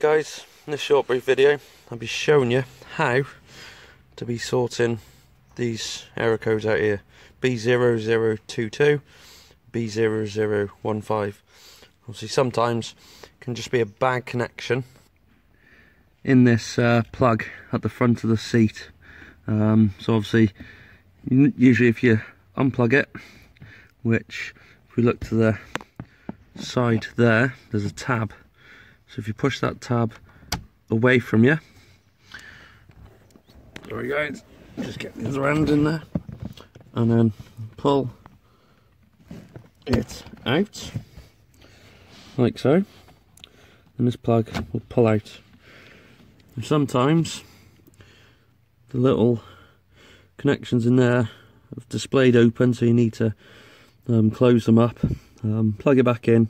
Guys, in this short brief video I'll be showing you how to be sorting these error codes out here. B0022, B0015 obviously sometimes it can just be a bad connection in this uh, plug at the front of the seat. Um, so obviously usually if you unplug it which if we look to the side there there's a tab so if you push that tab away from you, sorry guys, just get the other end in there, and then pull it out, like so, and this plug will pull out. And sometimes the little connections in there have displayed open, so you need to um, close them up, um, plug it back in,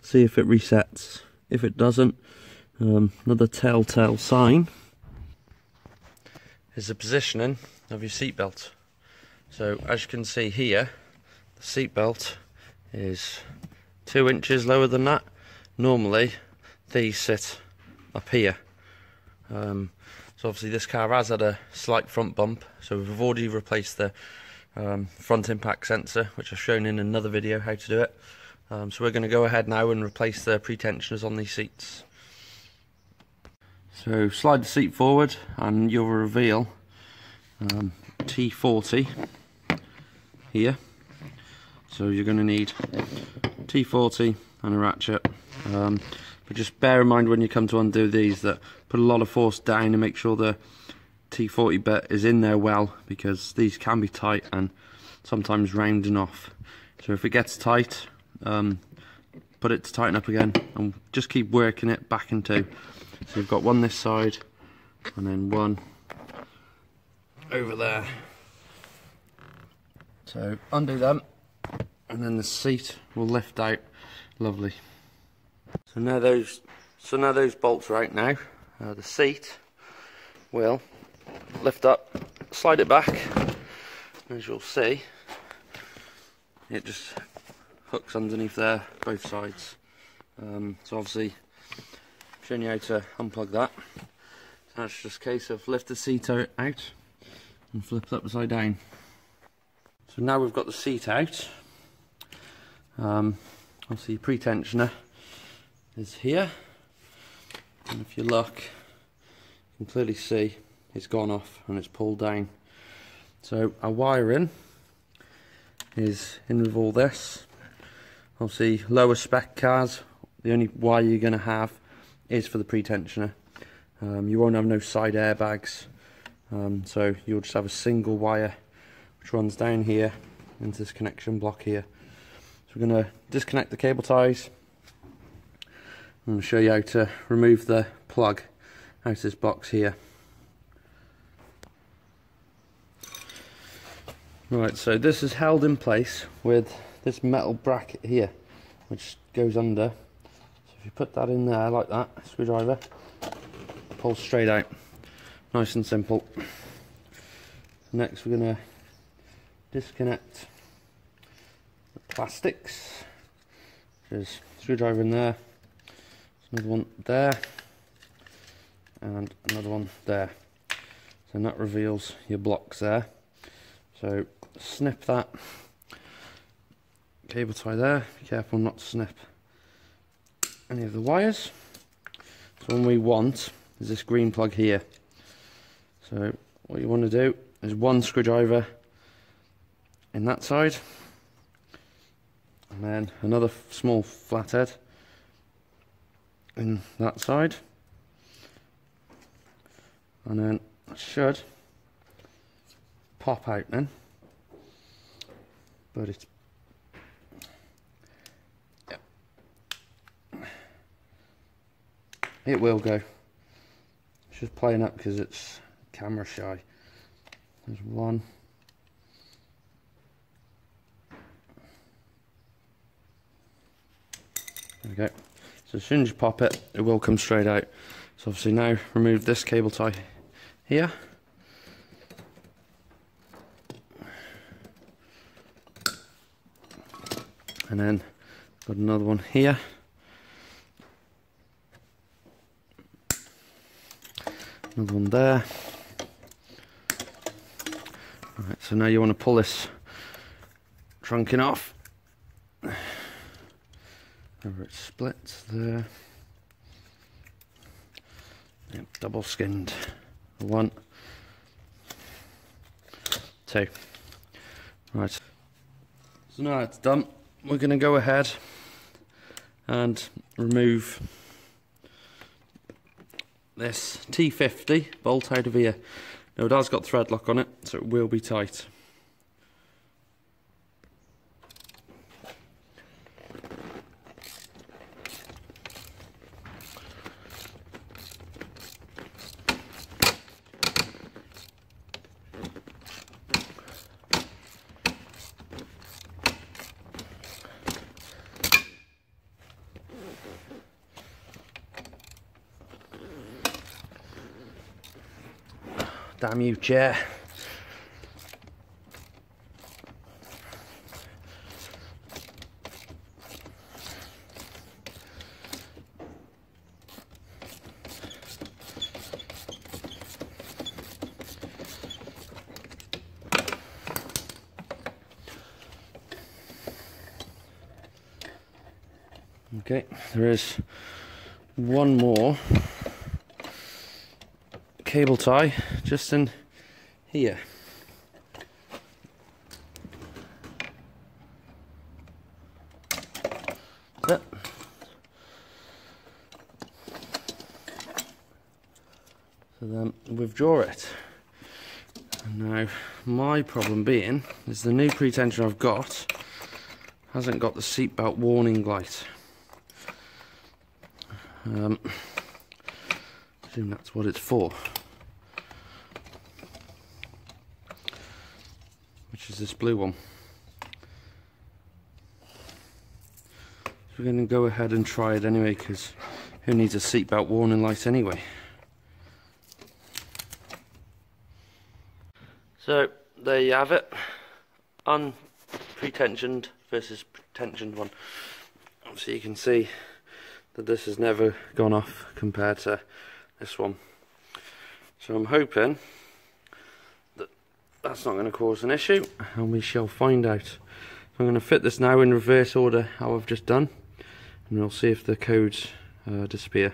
see if it resets if it doesn't, um, another telltale sign is the positioning of your seatbelt. So as you can see here, the seatbelt is two inches lower than that. Normally these sit up here. Um, so obviously this car has had a slight front bump, so we've already replaced the um, front impact sensor, which I've shown in another video how to do it. Um, so we're going to go ahead now and replace the pretensioners on these seats. So slide the seat forward and you'll reveal um, T40 here. So you're going to need T40 and a ratchet. Um, but just bear in mind when you come to undo these that put a lot of force down and make sure the T40 bit is in there well because these can be tight and sometimes rounding off. So if it gets tight, um, put it to tighten up again and just keep working it back into so you've got one this side and then one over there. So undo them and then the seat will lift out. Lovely. So now those so now those bolts are out now. Uh, the seat will lift up slide it back. As you'll see it just hooks underneath there, both sides. Um, so obviously, showing you how to unplug that. So that's just a case of lift the seat out and flip it upside down. So now we've got the seat out. Um, obviously, pretensioner is here, and if you look, you can clearly see it's gone off and it's pulled down. So our wiring is in with all this Obviously, lower spec cars, the only wire you're going to have is for the pretensioner. Um, you won't have no side airbags, um, so you'll just have a single wire which runs down here into this connection block here. So we're going to disconnect the cable ties. I'm going to show you how to remove the plug out of this box here. Right, so this is held in place with this metal bracket here which goes under. So if you put that in there like that screwdriver pull straight out. Nice and simple. Next we're going to disconnect the plastics. There's screwdriver in there there's another one there and another one there. So that reveals your blocks there. So snip that cable tie there. Be careful not to snip any of the wires. So what we want is this green plug here. So what you want to do is one screwdriver in that side and then another small flathead in that side and then it should pop out then but it's It will go. It's just playing up because it's camera shy. There's one. There we go. So as soon as you pop it, it will come straight out. So obviously now remove this cable tie here. And then got another one here. Another one there. Right, so now you want to pull this trunking off. Over it splits there. Yep, double skinned. One, two. Right. So now it's done, we're going to go ahead and remove this T50 bolt out of here. Now it has got thread lock on it, so it will be tight. Damn you, chair. Okay, there is one more cable tie just in here. So then withdraw it. now my problem being is the new pretension I've got hasn't got the seatbelt warning light. Um, I assume that's what it's for. Is this blue one. So we're going to go ahead and try it anyway because who needs a seatbelt warning light anyway? So there you have it, unpretensioned versus pretensioned one. Obviously you can see that this has never gone off compared to this one. So I'm hoping that's not going to cause an issue and we shall find out. So I'm going to fit this now in reverse order how I've just done and we'll see if the codes uh, disappear.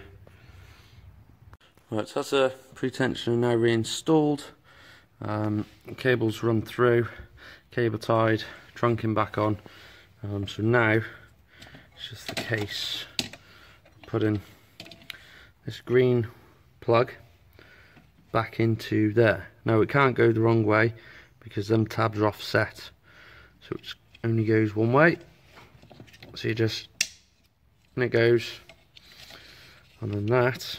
Right, so that's a pretension now reinstalled. Um, cables run through, cable tied, trunking back on. Um, so now it's just the case. Put in this green plug back into there. Now it can't go the wrong way because them tabs are offset. So it only goes one way. So you just, and it goes. And then that,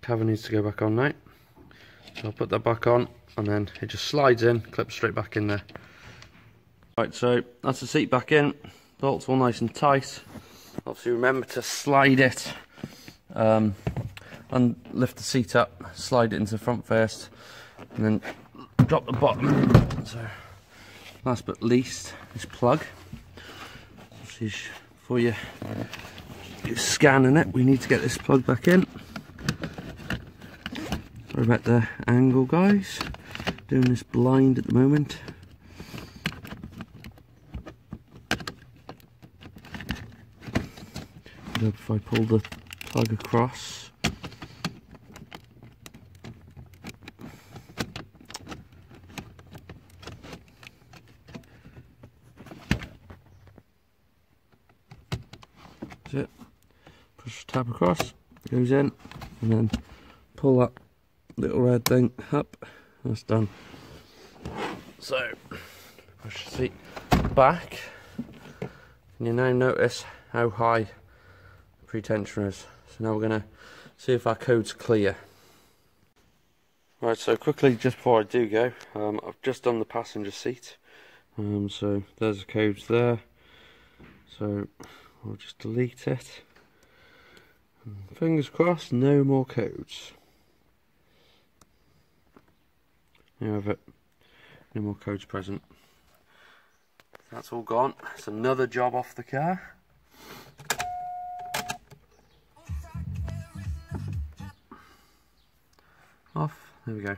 cover needs to go back on now. So I'll put that back on and then it just slides in, clips straight back in there. Right, so that's the seat back in. Bolts all nice and tight. Obviously remember to slide it um, and lift the seat up, slide it into the front first, and then drop the bottom. So, last but least, this plug. This is for you, scanning it, we need to get this plug back in. Sorry about the angle, guys. Doing this blind at the moment. if I pull the plug across That's it. Tab across, goes in, and then pull that little red thing up. That's done. So, push the seat back. And you now notice how high the pretension is. So now we're going to see if our code's clear. Right, so quickly, just before I do go, um, I've just done the passenger seat. Um, so there's the codes there. So We'll just delete it. Fingers crossed, no more codes. There have it. No more codes present. That's all gone. It's another job off the car. off. There we go.